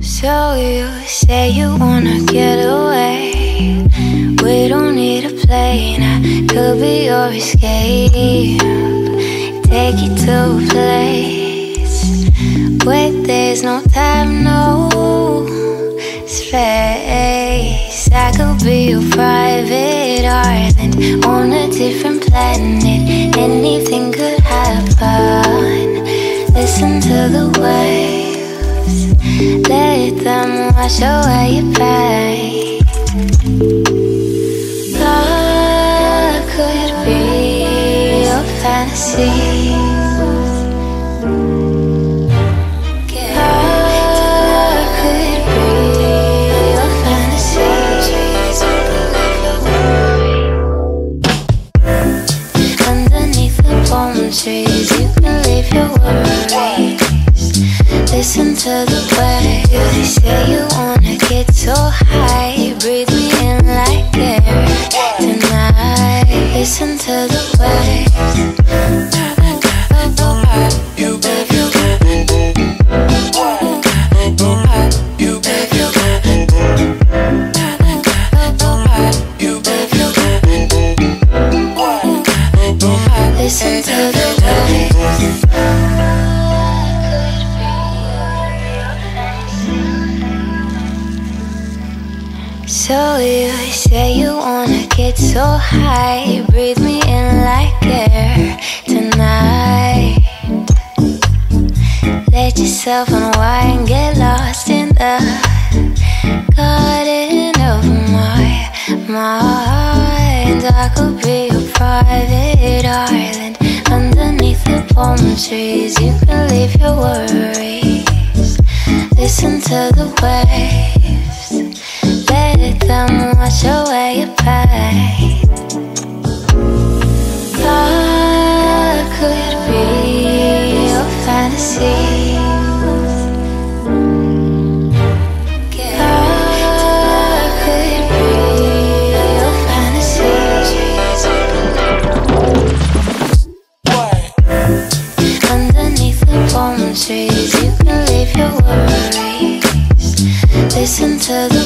So you say you wanna get away. We don't need a plane, I could be your escape. Take you to a place where there's no time, no space. I could be your private island on a different planet. Anything could happen. Listen to the waves, let them wash away your pain. Love could be your fantasy. Trees, you can leave your worries. Listen to the waves. They say you wanna get so high, So you say you wanna get so high, breathe me in like air tonight. Let yourself unwind, get lost in the garden of my mind. I could be your private island underneath the palm trees. You can leave your worries. Listen to the waves, them wash away your could be your fantasy. Trees, you can leave your worries. Listen to the